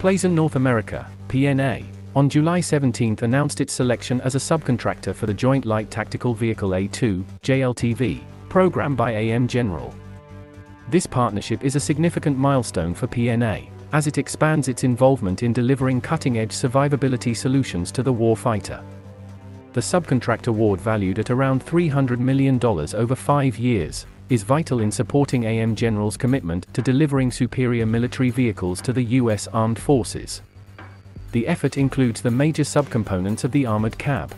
Plasan North America, PNA, on July 17 announced its selection as a subcontractor for the Joint Light Tactical Vehicle A2, JLTV, program by AM General. This partnership is a significant milestone for PNA, as it expands its involvement in delivering cutting-edge survivability solutions to the warfighter. The subcontract award valued at around $300 million over five years, is vital in supporting AM General's commitment to delivering superior military vehicles to the U.S. Armed Forces. The effort includes the major subcomponents of the armored cab.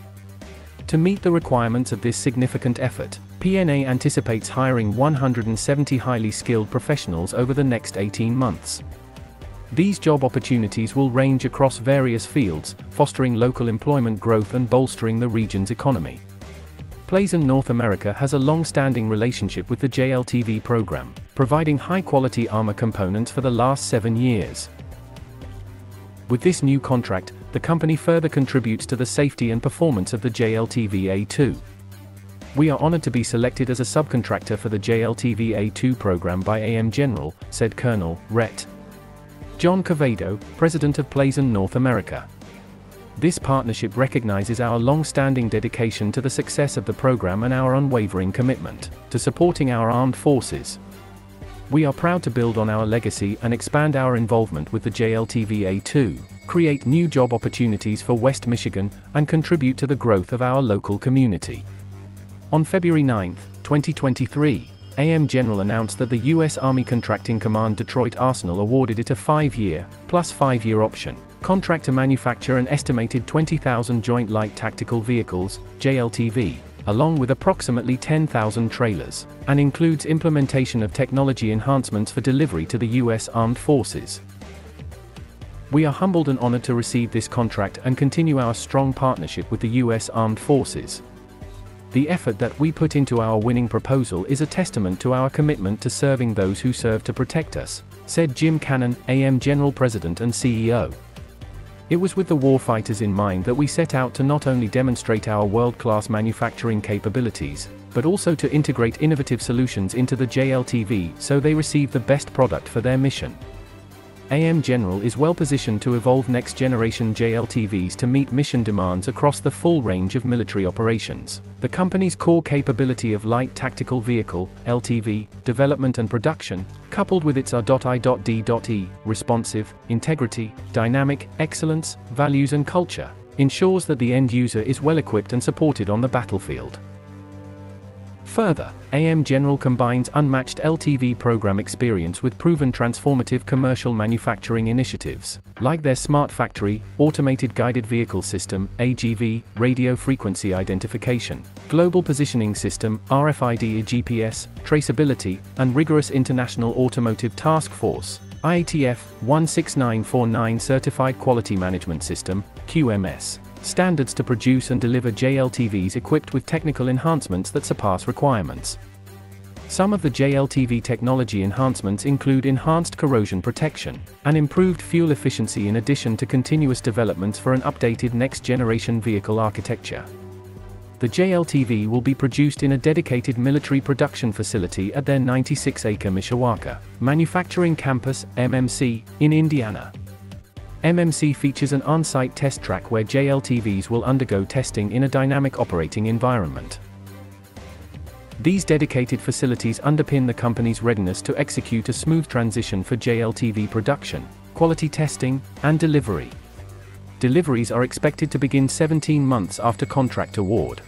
To meet the requirements of this significant effort, PNA anticipates hiring 170 highly skilled professionals over the next 18 months. These job opportunities will range across various fields, fostering local employment growth and bolstering the region's economy. Plasan North America has a long-standing relationship with the JLTV program, providing high-quality armor components for the last seven years. With this new contract, the company further contributes to the safety and performance of the JLTV A2. We are honored to be selected as a subcontractor for the JLTV A2 program by AM General, said Colonel Ret. John Cavado, President of Plasan North America. This partnership recognizes our long-standing dedication to the success of the program and our unwavering commitment to supporting our armed forces. We are proud to build on our legacy and expand our involvement with the JLTV A2, create new job opportunities for West Michigan, and contribute to the growth of our local community. On February 9, 2023, AM General announced that the U.S. Army Contracting Command Detroit Arsenal awarded it a five-year, plus five-year option, contract to manufacture an estimated 20,000 Joint Light Tactical Vehicles, JLTV, along with approximately 10,000 trailers, and includes implementation of technology enhancements for delivery to the U.S. Armed Forces. We are humbled and honored to receive this contract and continue our strong partnership with the U.S. Armed Forces. The effort that we put into our winning proposal is a testament to our commitment to serving those who serve to protect us, said Jim Cannon, AM General President and CEO. It was with the warfighters in mind that we set out to not only demonstrate our world-class manufacturing capabilities, but also to integrate innovative solutions into the JLTV so they receive the best product for their mission. AM General is well positioned to evolve next generation JLTVs to meet mission demands across the full range of military operations. The company's core capability of light tactical vehicle LTV development and production, coupled with its R.I.D.E responsive, integrity, dynamic, excellence, values and culture, ensures that the end user is well equipped and supported on the battlefield. Further, AM General combines unmatched LTV program experience with proven transformative commercial manufacturing initiatives, like their Smart Factory, Automated Guided Vehicle System, AGV, Radio Frequency Identification, Global Positioning System, RFID GPS, traceability, and rigorous International Automotive Task Force, IATF 16949 Certified Quality Management System, QMS standards to produce and deliver JLTVs equipped with technical enhancements that surpass requirements. Some of the JLTV technology enhancements include enhanced corrosion protection and improved fuel efficiency in addition to continuous developments for an updated next-generation vehicle architecture. The JLTV will be produced in a dedicated military production facility at their 96-acre Mishawaka manufacturing campus, MMC, in Indiana. MMC features an on-site test track where JLTVs will undergo testing in a dynamic operating environment. These dedicated facilities underpin the company's readiness to execute a smooth transition for JLTV production, quality testing, and delivery. Deliveries are expected to begin 17 months after contract award.